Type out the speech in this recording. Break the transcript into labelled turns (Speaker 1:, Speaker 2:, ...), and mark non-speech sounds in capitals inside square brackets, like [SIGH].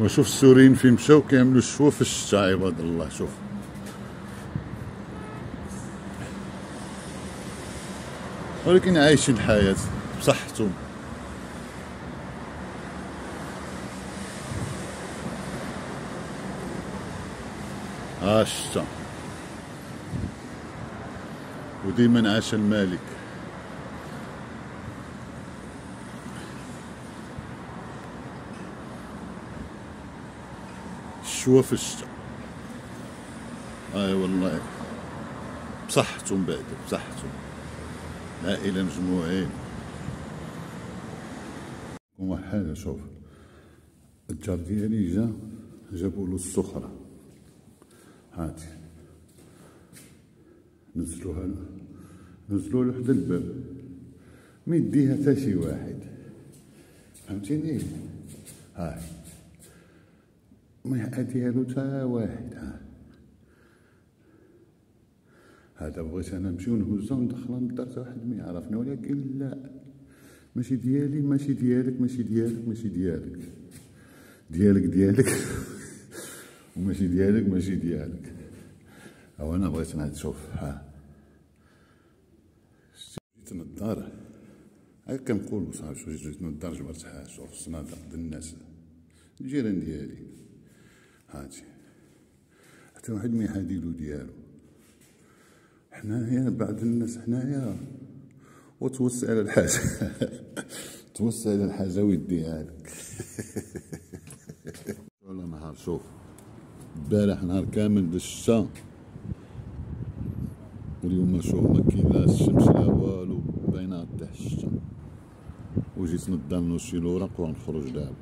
Speaker 1: وشوف السوريين فين مشاو كيعملوا الشوا في الشتا عباد الله شوف. ولكن عايشين الحياة بصحتهم. ها الشتا وديما عاش الملك الشوا في الشتا اي والله. بصحتهم بعد بصحتهم. عائلة مجموعين. واحد شوف. الجار ديالي جا جابولو السخرة هاتي. نزلوها نزلوها له حدا الباب. ما يديها حتى شي واحد. فهمتيني؟ هاي. له حتى واحد هذا بغيت أنا نمشيو نهزها وندخلها للدار حتى واحد ما يعرفنا ولكن لا. ماشي ديالي ماشي ديالك ماشي ديالك ماشي ديالك. ديالك ديالك. [LAUGHS] وماشي ديالك ماشي ديالك. أو أنا بغيت نعاد شوف ها. جيت نضار هاك كنقولو صافي جيت نضار جبرت حاجة شوف الصنادق ديال الناس الجيران ديالي هاتي. حتى واحد ما يحاديلو ديالو. حنايا بعض الناس حنايا وتوسع على الحاجة. [LAUGHS] توسع على الحاجة ويديها لك [LAUGHS] ولا نهار شوف. البارح نهار كامل بالشتا. واليوم شوف ما كاين لا الشمس لا والو باينة الشتا. وجيت نضل نوشي الوراق ونخرج دابا.